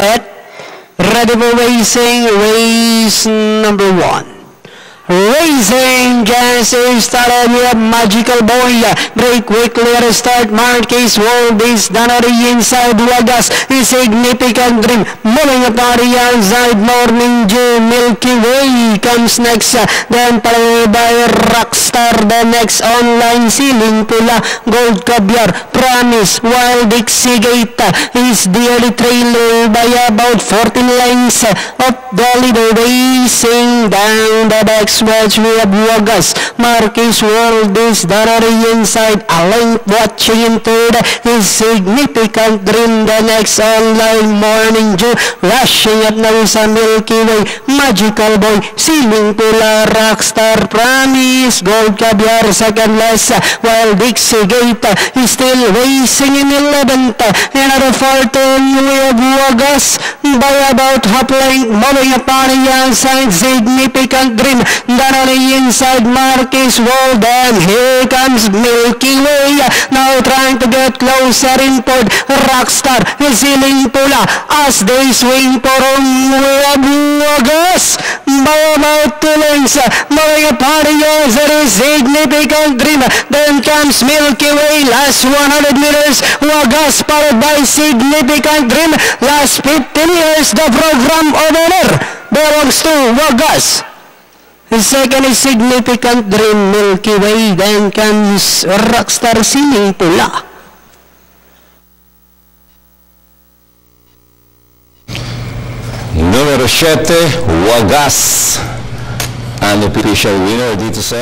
Ready for racing. Race number one. Racing Gas is started. Have Magical Boy. Break quickly at start. Marquez World is done on the inside. Wagas is Significant Dream. Moving upon the outside. Morning Dew. Milky Way comes next. Then followed by. The next online ceiling pula. Gold Caviar. Promise. Wild Exigate is the early trailer by about 14 lengths of the leader racing down the back stretch. We have Wagas. Marquez World is the inside. A length watching in third is Significant Dream. The next online Morning Dew. Rushing up now sa Milky Way. Magical Boy. Ceiling pula. Rockstar Promise. Gold Caviar second last. While Dixie Gate is still racing in 11th. Another four turn. We have Wagas by about half length. Moving upon the outside. Significant Dream. Down on inside. Marquez World. And here comes Milky Way. Now trying to get closer in third. Rockstar. Ceiling pula. As they swing for have Wagas by about lengths. Moving upon outside is Significant Dream. Then comes Milky Way. Last 100 meters. Wagas followed by Significant Dream. Last 15 years, the program over belongs to Wagas. The second is Significant Dream Milky Way. Then comes Rockstar Ceiling Pula. Numero 7, Wagas. Ang official winner dito sa